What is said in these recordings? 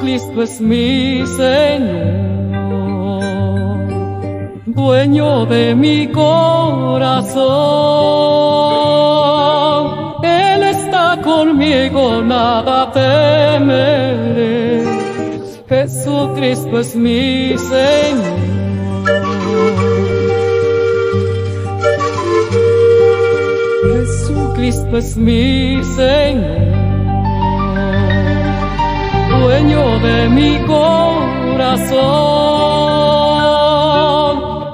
Jesucristo es mi Señor, dueño de mi corazón. Él está conmigo, nada temeré. Jesucristo es mi Señor. Jesucristo es mi Señor mi corazón.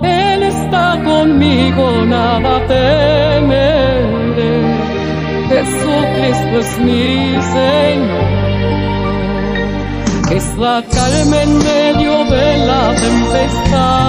Él está conmigo, nada temeré. Jesucristo es mi Señor. Es la calma en medio de la tempestad,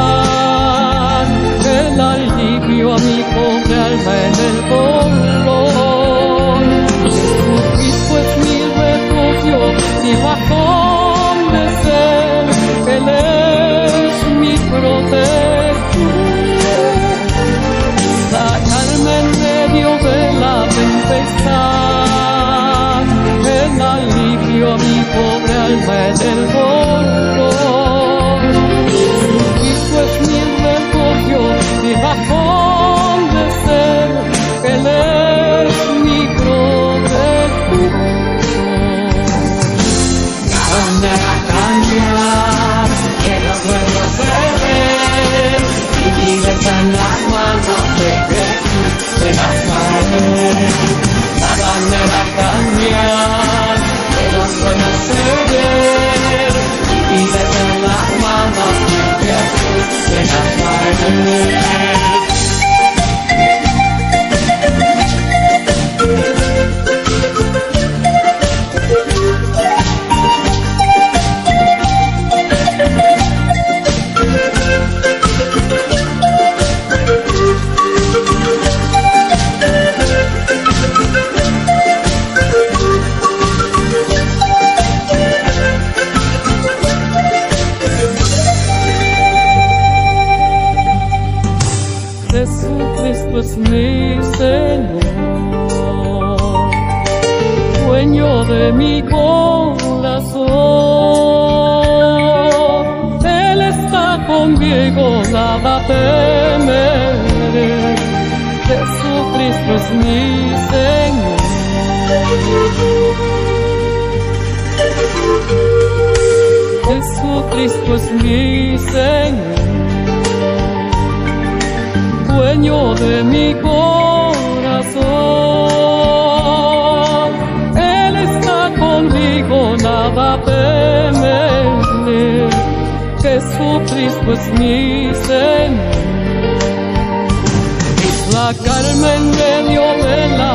del Música Jesucristo es mi Señor, dueño de mi corazón. Él está conmigo, nada. Jesucristo es mi Señor. Jesucristo es mi Señor dueño de mi corazón. Él está conmigo, nada temeré. Jesucristo es mi Señor. La calma en medio de la